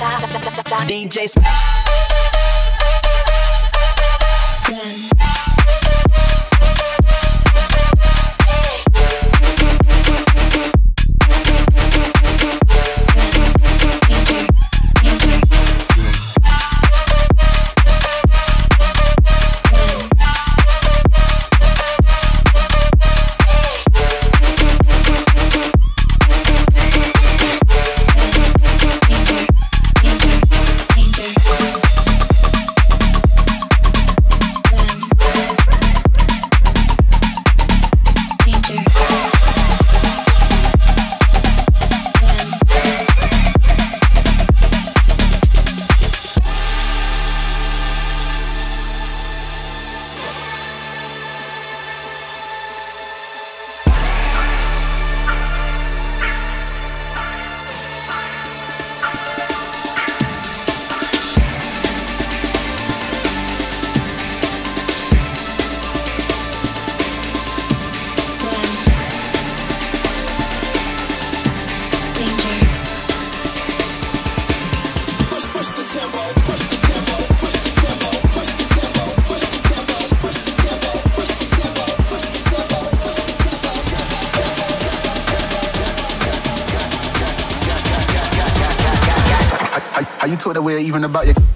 DJ. sure the we're even about your.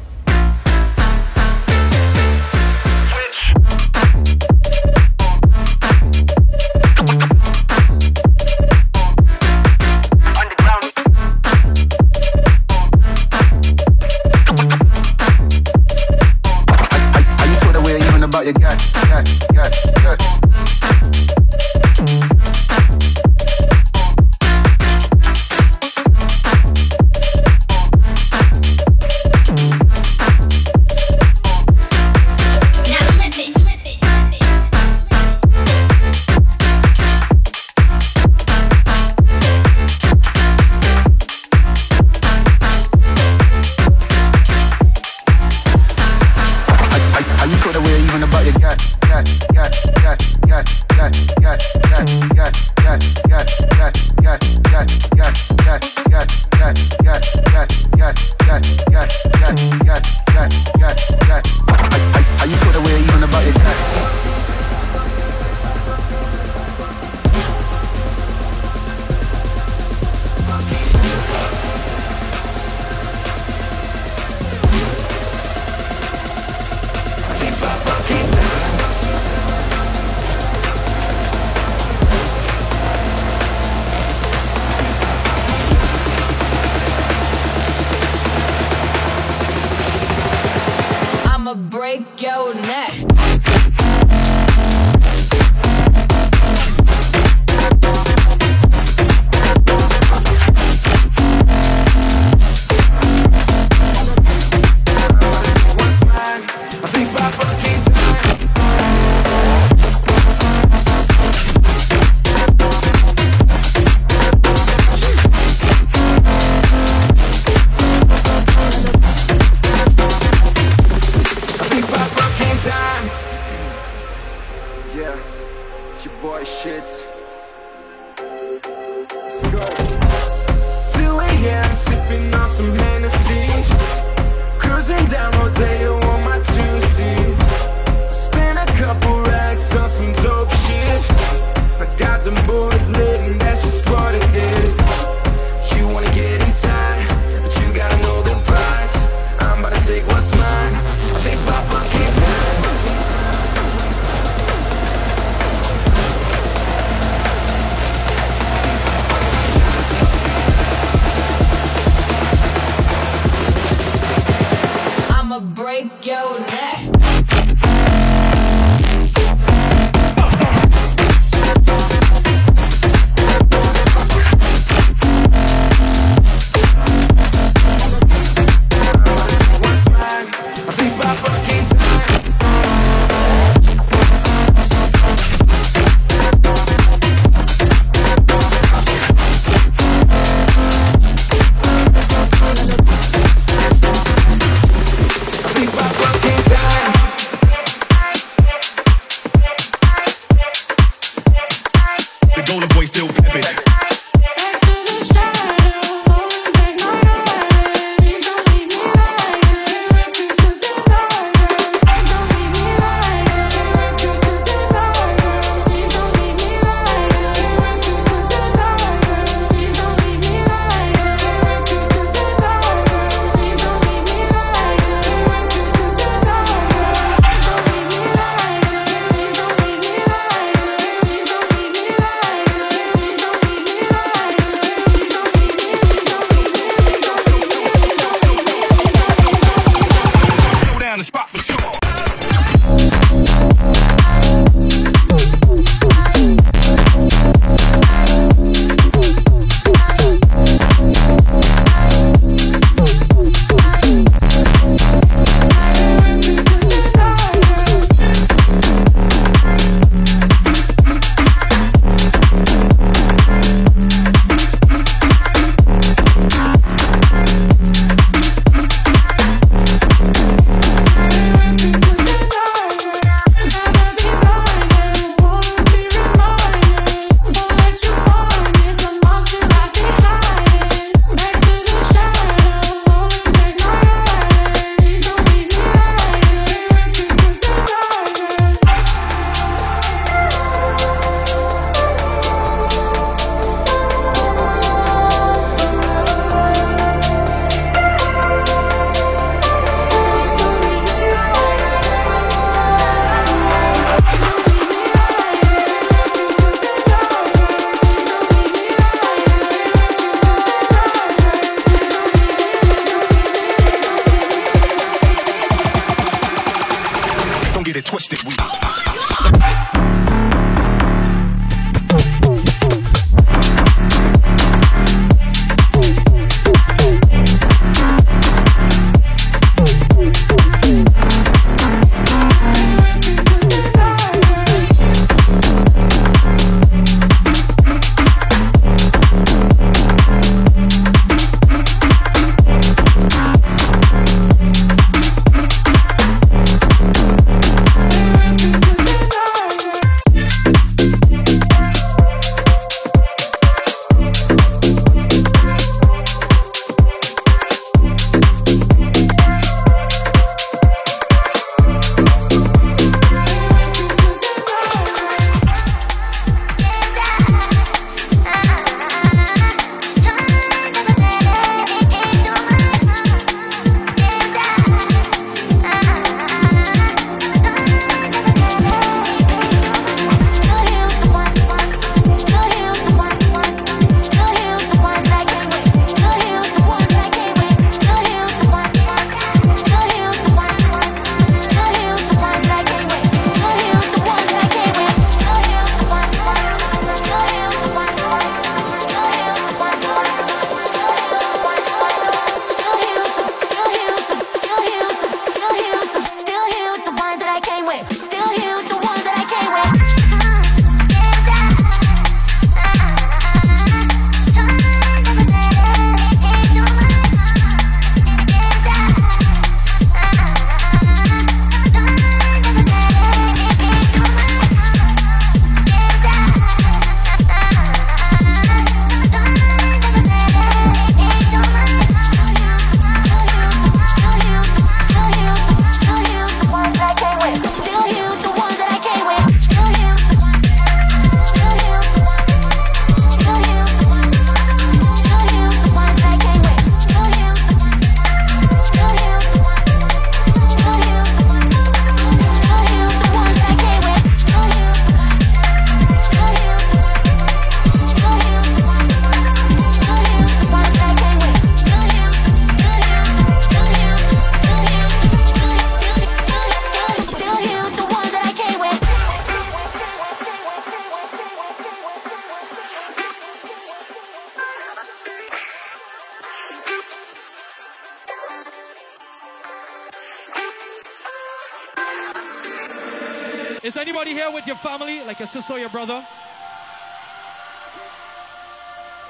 Anybody here with your family, like your sister or your brother?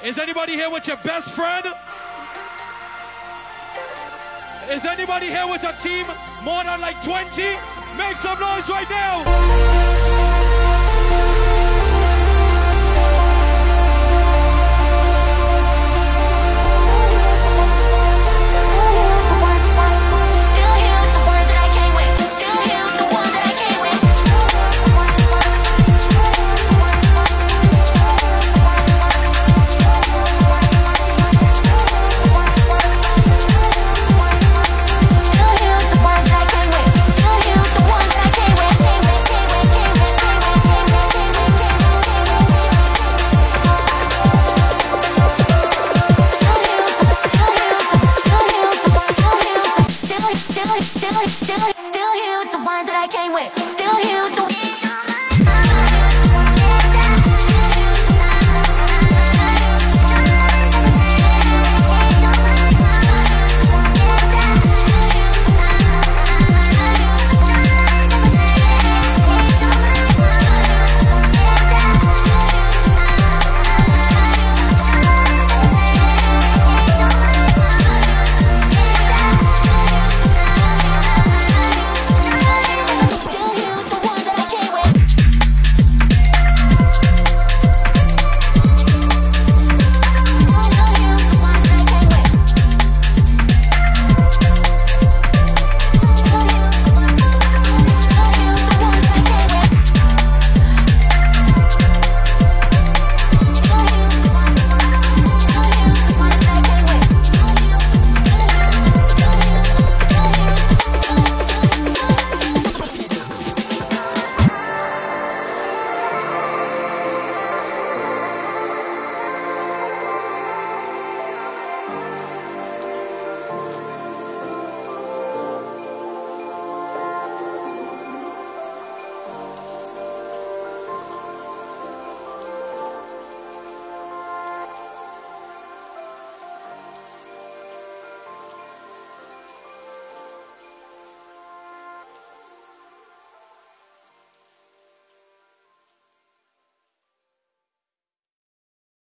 Is anybody here with your best friend? Is anybody here with your team more than like 20? Make some noise right now!